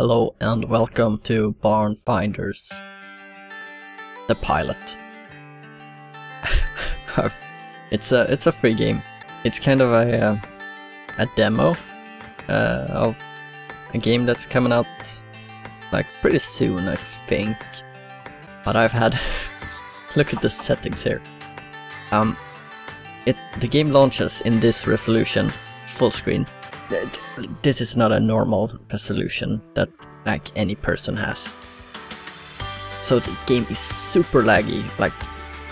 Hello and welcome to Barn Finders. The pilot. it's a it's a free game. It's kind of a uh, a demo uh, of a game that's coming out like pretty soon, I think. But I've had look at the settings here. Um, it the game launches in this resolution, full screen. This is not a normal resolution that like any person has. So the game is super laggy, like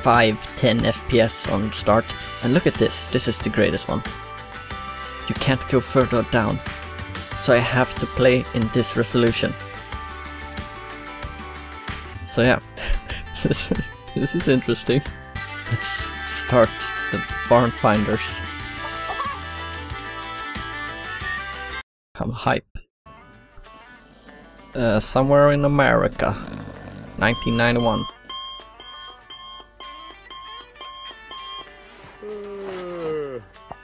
5, 10 FPS on start. And look at this, this is the greatest one. You can't go further down. So I have to play in this resolution. So yeah, this is interesting. Let's start the barn finders. I'm hype. Uh, somewhere in America, 1991.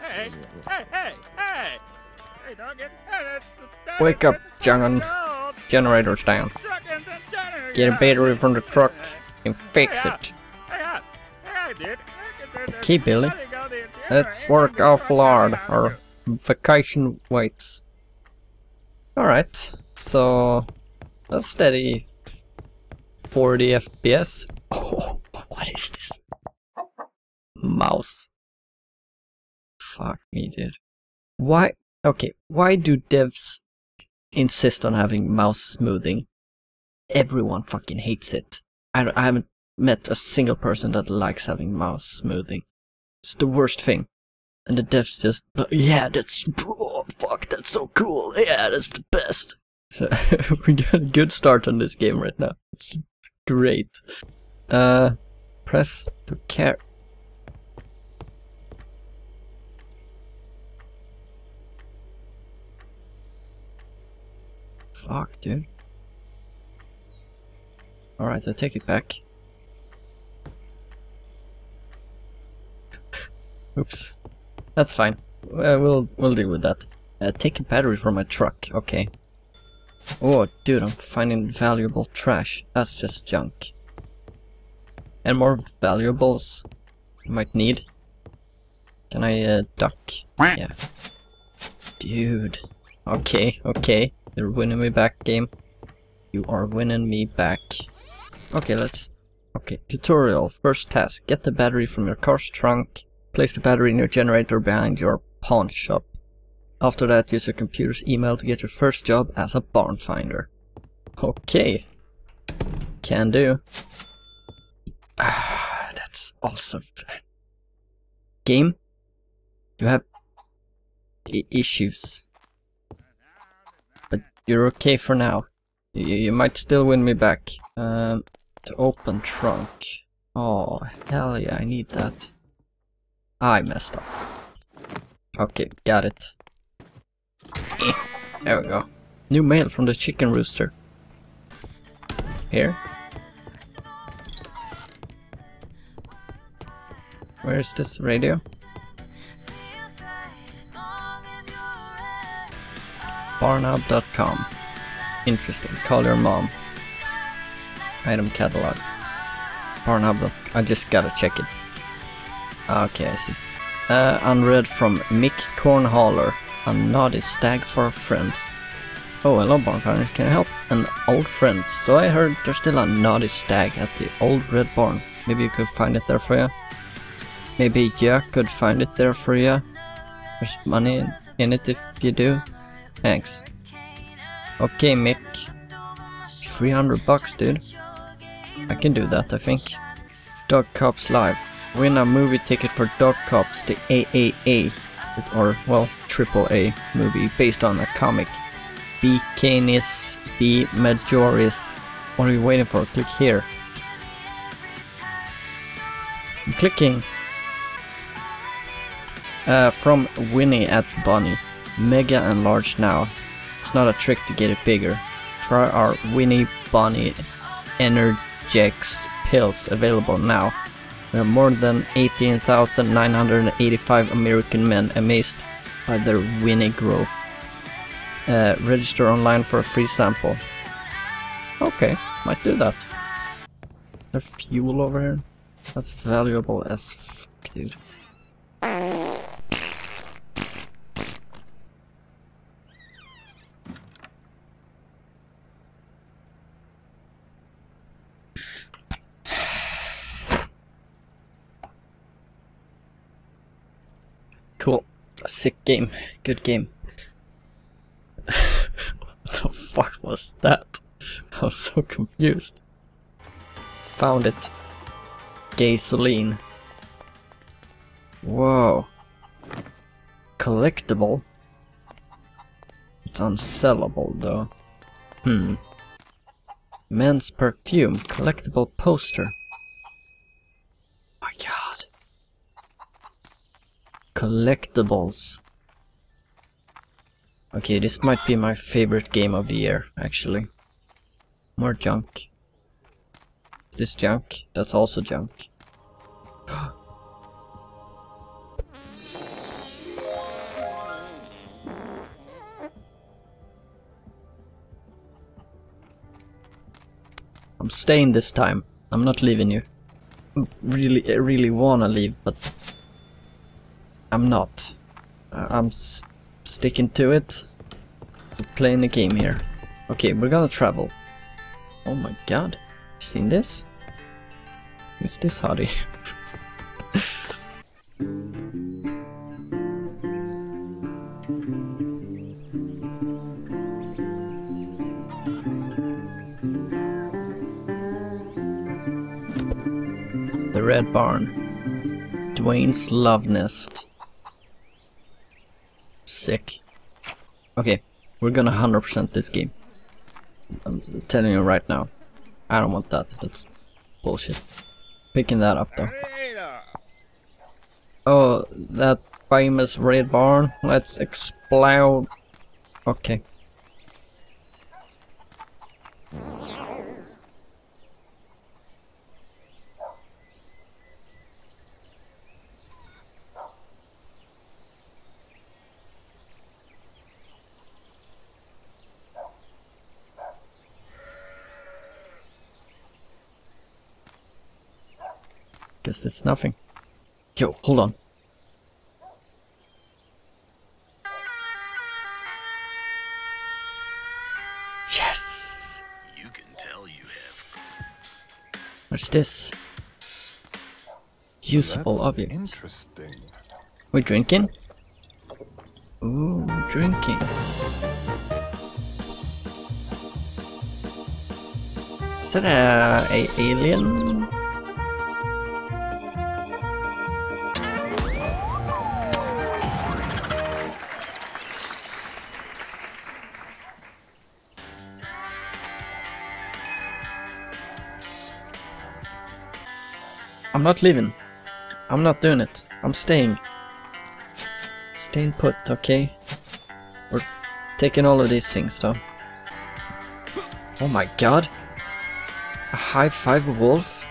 Hey, hey, hey, hey! Wake up, John. Generator's down. Get a battery from the truck and fix it. Okay, Billy. Let's work awful hard. Our vacation waits. Alright, so a steady 40 FPS. Oh, what is this? Mouse. Fuck me, dude. Why? Okay, why do devs insist on having mouse smoothing? Everyone fucking hates it. I, I haven't met a single person that likes having mouse smoothing. It's the worst thing. And the devs just, yeah, that's, oh, fuck, that's so cool. Yeah, that's the best. So we got a good start on this game right now. It's, it's great. Uh, press to care. Fuck, dude. Alright, I take it back. Oops. That's fine. Uh, we'll we'll deal with that. Uh, take a battery from my truck. Okay. Oh, dude, I'm finding valuable trash. That's just junk. And more valuables I might need. Can I uh, duck? Yeah. Dude. Okay, okay. You're winning me back, game. You are winning me back. Okay, let's... Okay, tutorial. First task. Get the battery from your car's trunk. Place the battery in your generator behind your pawn shop. After that, use your computer's email to get your first job as a barn finder. Okay. Can do. Ah, that's awesome. Game? You have issues. But you're okay for now. You, you might still win me back. Um, to open trunk. Oh, hell yeah, I need that. Ah, I messed up. Okay, got it. There we go. New mail from the chicken rooster. Here. Where is this radio? Barnab.com. Interesting. Call your mom. Item catalog. Barnab. I just gotta check it. Okay, I see. Uh, unread from Mick Cornhaller. A naughty stag for a friend. Oh, hello barn can I help? An old friend. So I heard there's still a naughty stag at the old red barn. Maybe you could find it there for you? Maybe you could find it there for you? There's money in it if you do? Thanks. Okay, Mick. 300 bucks, dude. I can do that, I think. Dog Cops Live. Win a movie ticket for Dog Cops, the AAA, or, well, AAA movie based on a comic. B. Canis, B. Majoris. What are you waiting for? Click here. I'm clicking. Uh, from Winnie at Bonnie. Mega and large now. It's not a trick to get it bigger. Try our Winnie Bonnie Energix pills available now. More than 18,985 American men amazed by their Winnie growth. Uh, register online for a free sample. Okay, might do that. There's fuel over here. That's valuable as fuck, dude. Cool. Sick game. Good game. what the fuck was that? I was so confused. Found it. Gasoline. Whoa. Collectible? It's unsellable though. Hmm. Men's perfume. Collectible poster. My god. Collectibles. Okay, this might be my favorite game of the year, actually. More junk. This junk, that's also junk. I'm staying this time. I'm not leaving you. Really, I really wanna leave, but I'm not. Uh, I'm sticking to it. We're playing the game here. Okay, we're gonna travel. Oh my god. You seen this? Who's this hottie? the Red Barn. Dwayne's Love Nest. Sick. Okay, we're gonna 100% this game. I'm telling you right now. I don't want that. That's bullshit. Picking that up though. Oh, that famous red barn. Let's explode. Okay. Guess it's nothing. Yo, hold on. Yes! You can tell you have. What's this? Usable That's objects. Interesting. We're drinking? Ooh, drinking. Is that a, a alien? Not leaving. I'm not doing it. I'm staying. Staying put, okay? We're taking all of these things though. Oh my god. A high five wolf?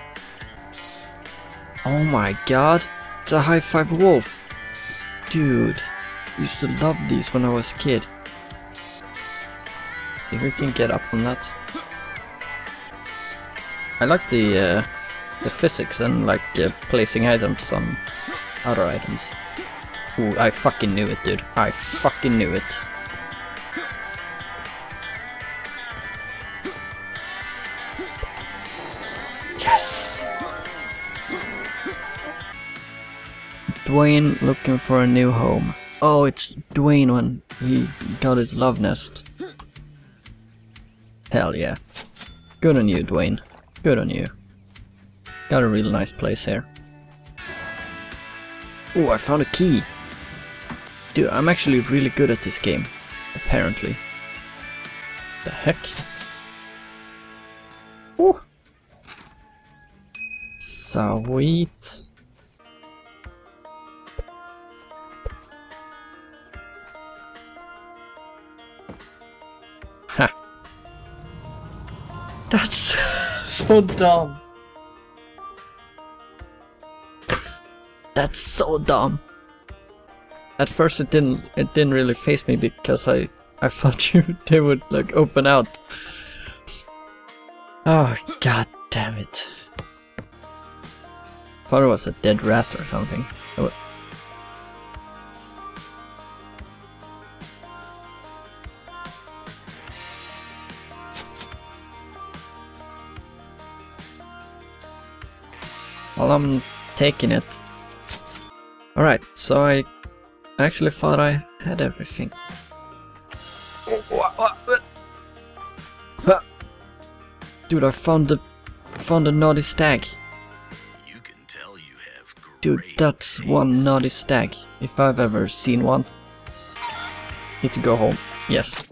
Oh my god. It's a high five wolf. Dude. Used to love these when I was a kid. Think we can get up on that? I like the uh, the physics and like uh, placing items on other items. Ooh, I fucking knew it, dude. I fucking knew it. Yes! Dwayne looking for a new home. Oh, it's Dwayne when he got his love nest. Hell yeah. Good on you, Dwayne. Good on you. Got a really nice place here. Oh, I found a key. Dude, I'm actually really good at this game. Apparently. The heck? Oh. Sweet. Ha. That's so dumb. That's so dumb. At first it didn't it didn't really phase me because I I thought you they would like open out. Oh god damn it. Thought it was a dead rat or something. Oh, Well, I'm taking it. Alright, so I actually thought I had everything. Dude, I found the found a naughty stag. You can tell you have Dude, that's one naughty stag, if I've ever seen one. Need to go home. Yes.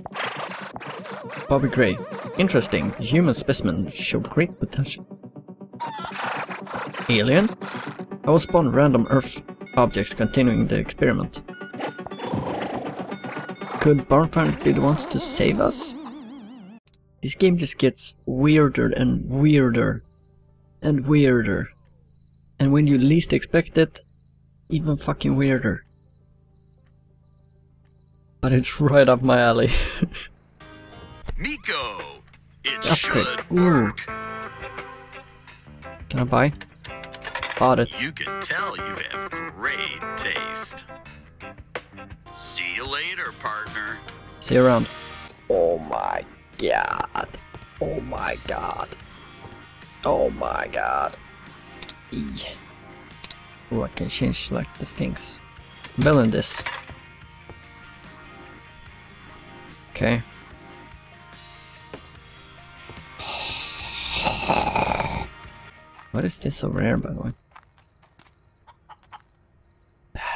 Bobby Gray. Interesting. Human specimen showed great potential. Alien? I will spawn random Earth objects continuing the experiment. Could Barnfire be the ones to save us? This game just gets weirder and weirder and weirder. And when you least expect it, even fucking weirder. But it's right up my alley. Miko! It Upgrade. should work. Can I buy? Bought it. You can tell you have great taste. See you later, partner. See you around. Oh my god. Oh my god. Oh my god. Oh, I can change like the things. Bell in this. Okay. What is this over here, by the way?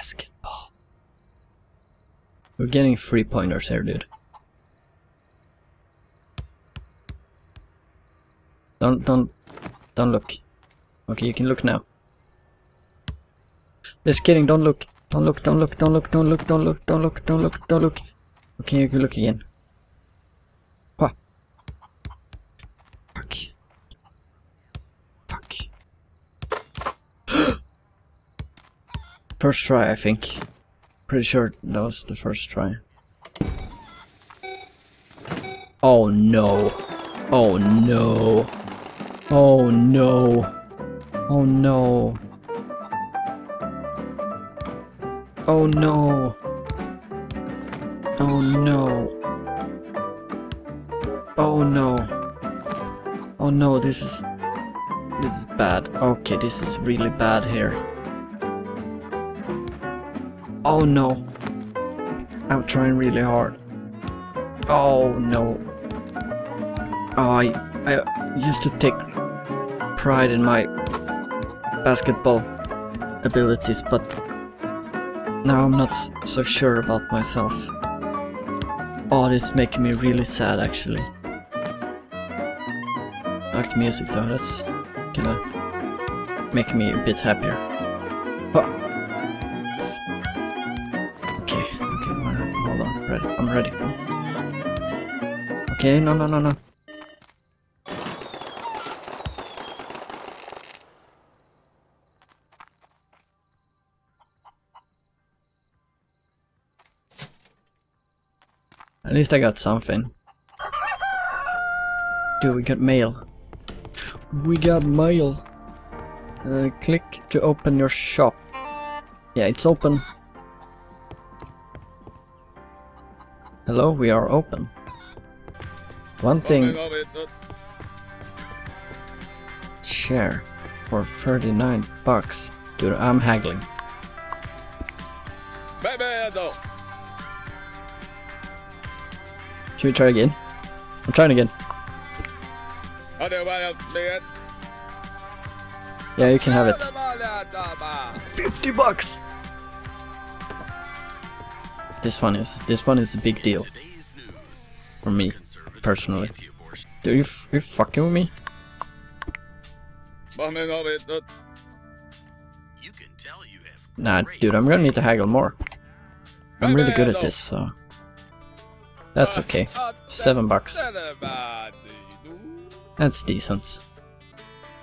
Basketball. We're getting three pointers here, dude. Don't, don't, don't look. Okay, you can look now. Just kidding, don't look. Don't look, don't look, don't look, don't look, don't look, don't look, don't look, don't look. Okay, you can look again. Huh. Fuck. Fuck. first try, I think. Pretty sure that was the first try. Oh no. Oh no. Oh no. Oh no. Oh no. Oh no. Oh no. Oh no, this is... This is bad. Okay, this is really bad here. Oh no. I'm trying really hard. Oh no. Oh, I, I used to take pride in my basketball abilities, but now I'm not so sure about myself. Oh, this is making me really sad actually. I like the music though, that's gonna make me a bit happier. Huh. Ready, I'm ready. Okay, no, no, no, no. At least I got something. Dude, we got mail. We got mail. Uh, click to open your shop. Yeah, it's open. Hello, we are open. One thing, share for 39 bucks. Dude, I'm haggling. Should we try again? I'm trying again. Yeah, you can have it. 50 bucks! This one is, this one is a big deal for me, personally. Dude, you, you fucking with me? Nah, dude, I'm gonna need to haggle more. I'm really good at this, so... That's okay. Seven bucks. That's decent.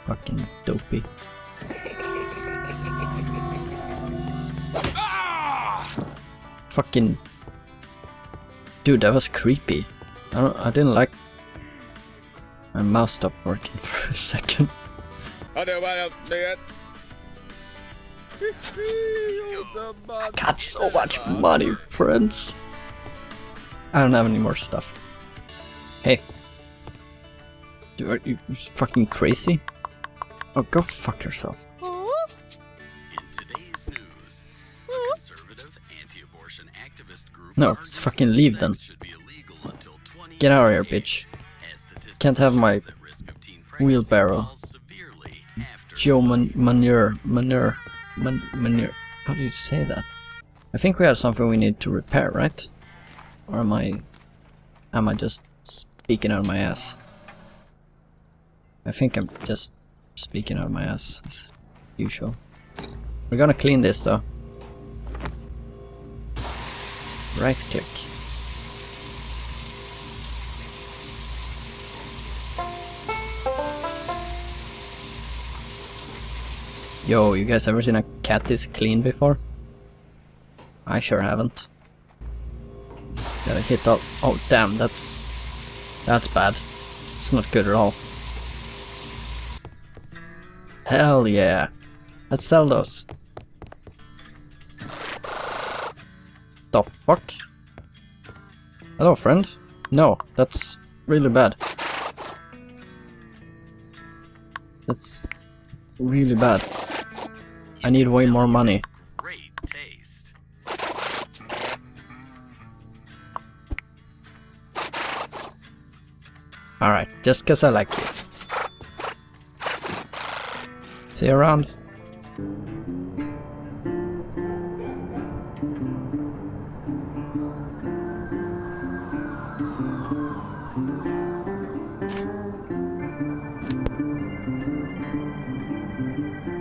Fucking dopey. Fucking... Dude, that was creepy. I, I didn't like... My mouse stopped working for a second. I don't want to do it. I got so much money, friends. I don't have any more stuff. Hey. Dude, are you fucking crazy? Oh, go fuck yourself. No, fucking leave then. should be illegal until 20 Get out of here, bitch. Can't have my wheelbarrow. Joe man manure, manure, man manure. How do you say that? I think we have something we need to repair, right? Or am I, am I just speaking out of my ass? I think I'm just speaking out of my ass as usual. We're gonna clean this though. Right click. Yo, you guys ever seen a cat this clean before? I sure haven't. It's gotta hit up. Oh damn, that's that's bad. It's not good at all. Hell yeah. Let's sell those. The fuck? Hello friend? No, that's really bad. That's really bad. I need way more money. Alright, just cause I like you. See you around.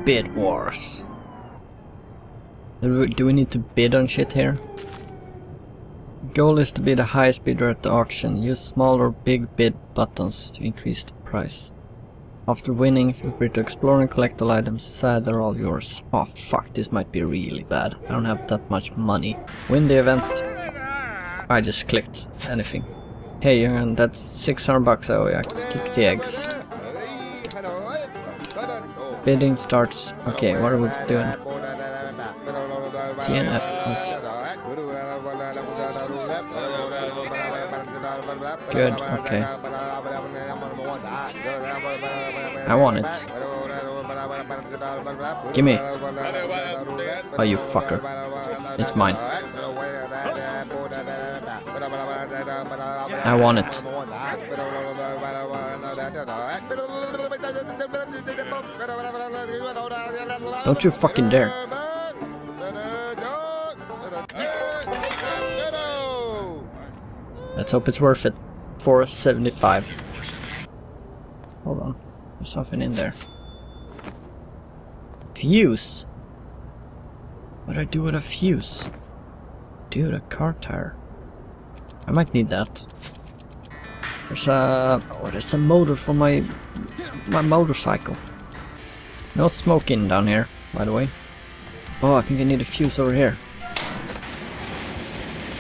Bid wars. Do we, need to bid on shit here? Goal is to be the highest bidder at the auction. Use small or big bid buttons to increase the price. After winning, feel free to explore and collect all items. Decide they're all yours. Oh fuck, this might be really bad. I don't have that much money. Win the event. I just clicked anything. Hey, and that's 600 bucks oh yeah. Kick the eggs. Bidding starts. Okay, what are we doing? TNF. Good, okay. I want it. Gimme. Oh, you fucker. It's mine. I want it. Don't you fucking dare. Let's hope it's worth it. 475. Hold on. There's something in there. Fuse. What do I do with a fuse? Dude, a car tire. I might need that. There's a oh, there's a motor for my my motorcycle. No smoking down here, by the way. Oh, I think I need a fuse over here.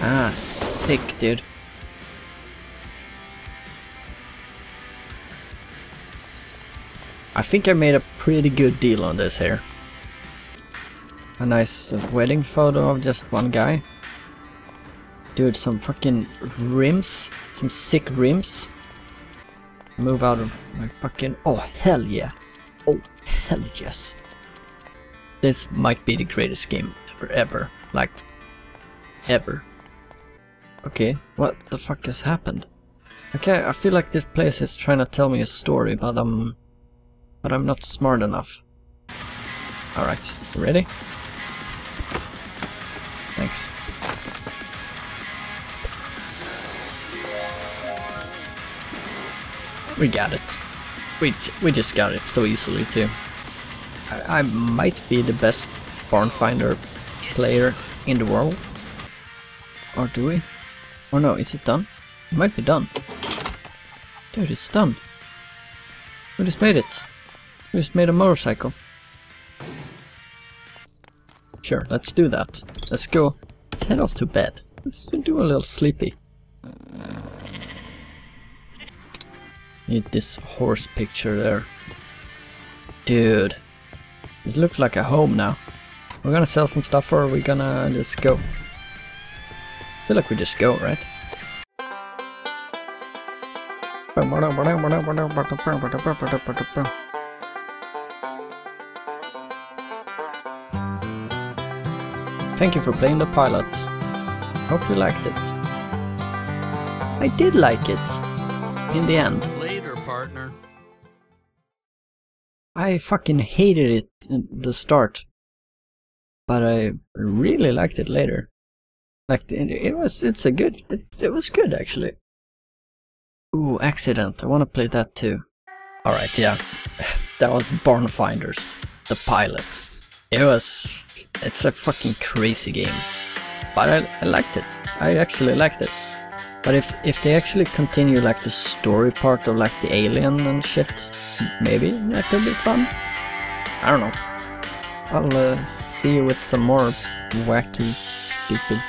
Ah, sick, dude. I think I made a pretty good deal on this here. A nice wedding photo of just one guy. Dude, some fucking rims. Some sick rims. Move out of my fucking... Oh, hell yeah. Oh, hell yes. This might be the greatest game ever, ever. Like, ever. Okay, what the fuck has happened? Okay, I feel like this place is trying to tell me a story, but um, but I'm not smart enough. All right, ready? Thanks. We got it. We we just got it so easily too. I, I might be the best barn finder player in the world. Or do we? Or no, is it done? It might be done. Dude, it's done. We just made it. We just made a motorcycle. Sure, let's do that. Let's go. Let's head off to bed. Let's do a little sleepy. Need this horse picture there. Dude. It looks like a home now. We're gonna sell some stuff or are we gonna just go? I feel like we just go, right? Thank you for playing the pilot. Hope you liked it. I did like it. In the end. I fucking hated it in the start. But I really liked it later. Like, it, was, it's a good, it, it was good actually. Ooh, Accident, I wanna play that too. Alright, yeah. that was Barn Finders, the pilots. It was, it's a fucking crazy game. But I, I liked it. I actually liked it. But if if they actually continue like the story part of like the alien and shit, maybe that could be fun. I don't know. I'll uh, see you with some more wacky, stupid,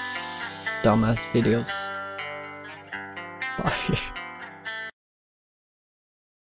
dumbass videos. Bye.